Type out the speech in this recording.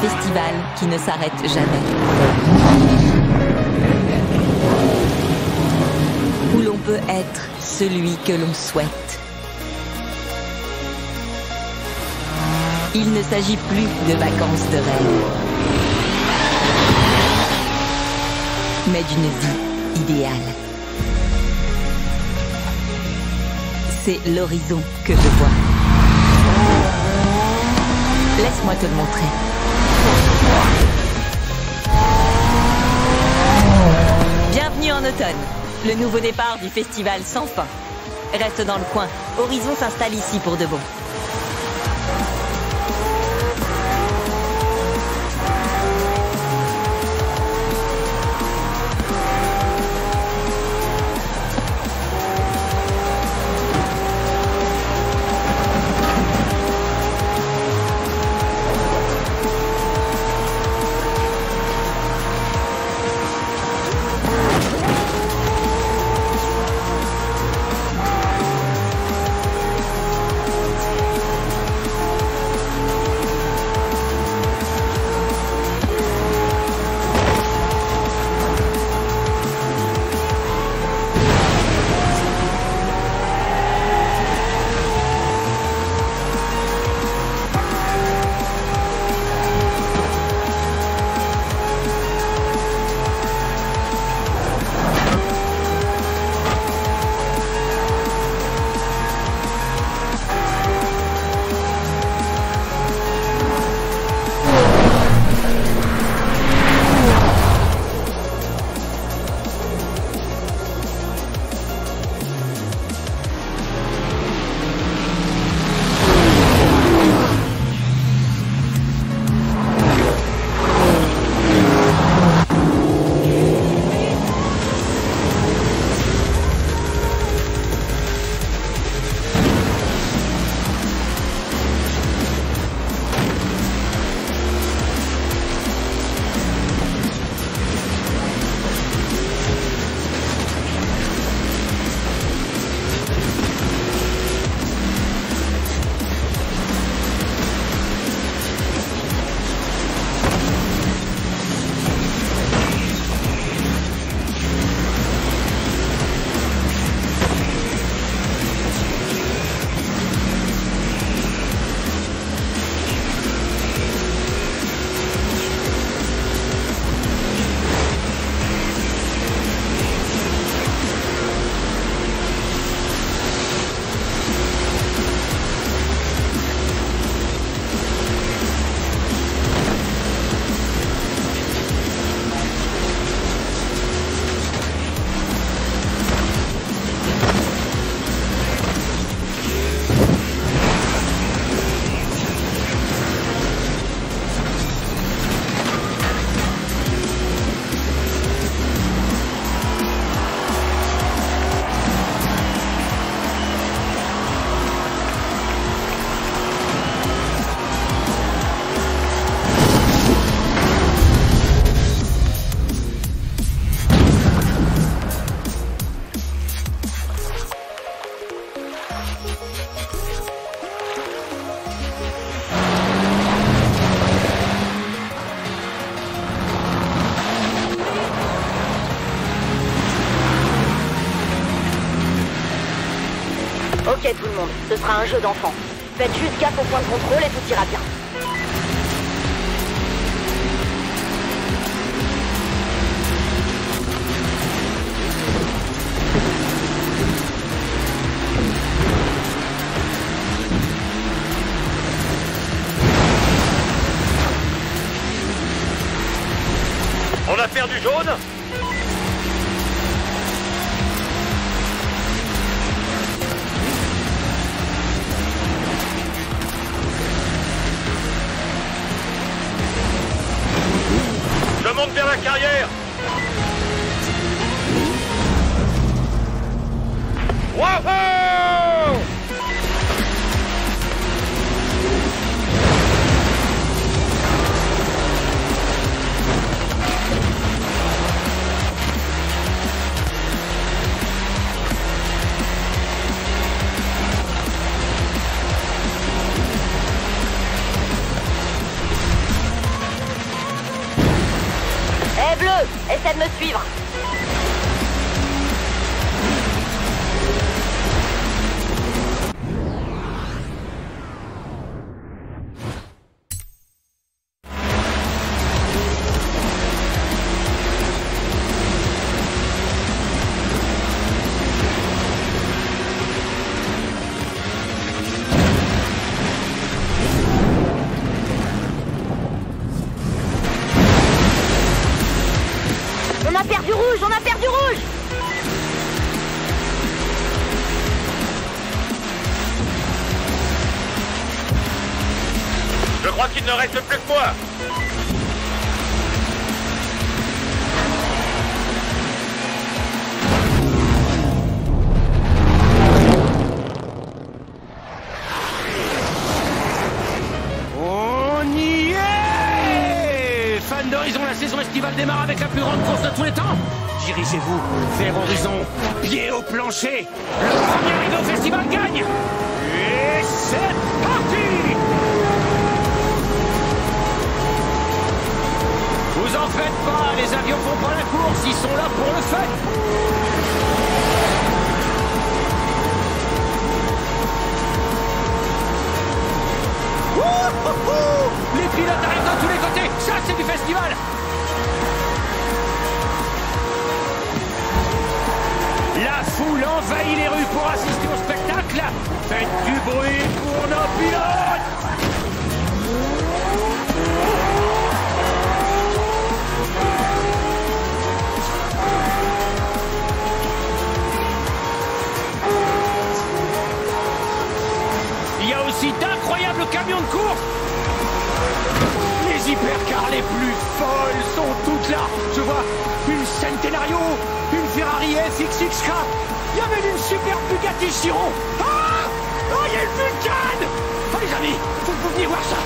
festival qui ne s'arrête jamais. Où l'on peut être celui que l'on souhaite. Il ne s'agit plus de vacances de rêve, mais d'une vie idéale. C'est l'horizon que je vois. Laisse-moi te le montrer. Bienvenue en automne, le nouveau départ du festival sans fin. Reste dans le coin, Horizon s'installe ici pour de bon. Tout le monde, ce sera un jeu d'enfant. Faites juste gaffe au point de contrôle et tout ira bien. On a perdu jaune? Monte Essaie de me suivre rouge On a perdu rouge. Je crois qu'il ne reste plus que moi d'Horizon, la saison estivale démarre avec la plus grande course de tous les temps. Dirigez-vous vers Horizon, pied au plancher. Le premier arrivé au festival gagne. Et c'est parti. Vous en faites pas, les avions font pas la course, ils sont là pour le Wouhou Les pilotes arrivent dans tous les côtés pour assister au spectacle. Faites du bruit pour nos pilotes. Il y a aussi d'incroyables camions de course. Les hypercars les plus folles sont toutes là. Je vois une Centenario, une Ferrari FXXK, il y a même une super Bugatti Ah Oh, il y a une Vulcan Oh les amis, vous veniez voir ça